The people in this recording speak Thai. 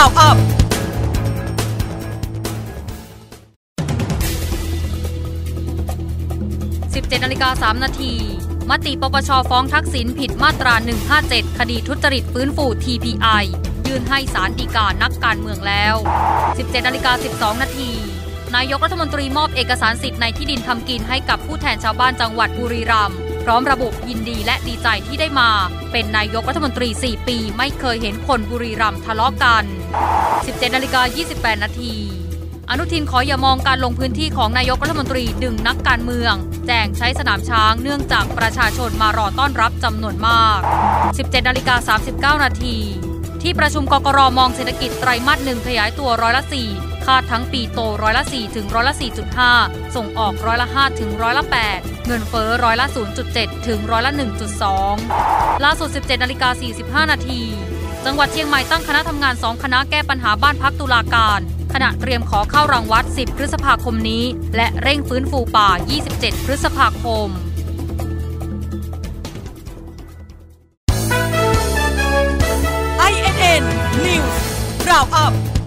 Round Up 17นาฬิกา3นาที มติปปชฟ้องทักษิณผิดมาตรา 157 คดีทุจริตฟื้นฟู TPI ยื่นให้สารดีกานักการเมืองแล้ว 17นาฬิกา12 นาที นายกรัฐมนตรีมอบเอกสารสิทธิ์ในที่ดินทำกินให้กับผู้แทนชาวบ้านจังหวัดบุรีรัมย์ พร้อมระบุยินดีและดีใจที่ได้มา เป็นนายกรัฐมนตรี 4 ปี ไม่เคยเห็นคนบุรีรัมย์ทะเลาะกัน 17นาฬิกา28 นาทีอนุทินขออย่ามองการลงพื้นที่ของนายกรัฐมนตรีดึงนักการเมือง แจงใช้สนามช้างเนื่องจากประชาชนมารอต้อนรับจำนวนมาก 17นาฬิกา39 นาทีที่ประชุมกกรมองเศรษฐกิจไตรมาสหนึ่งขยายตัวร้อยละ4 คาดทั้งปีโตร้อยละ4ถึงร้อยละ4.5 ส่งออกร้อยละ5ถึงร้อยละ8เงินเฟ้อร้อยละ 0.7 ถึงร้อยละ 1.2 ล่าสุด 17นาฬิกา45 นาที จังหวัดเชียงใหม่ตั้งคณะทำงาน 2 คณะแก้ปัญหาบ้านพักตุลาการขณะเตรียมขอเข้ารังวัด 10 พฤษภาคมนี้ และเร่งฟื้นฟูป่า 27 พฤษภาคม INN News Round Up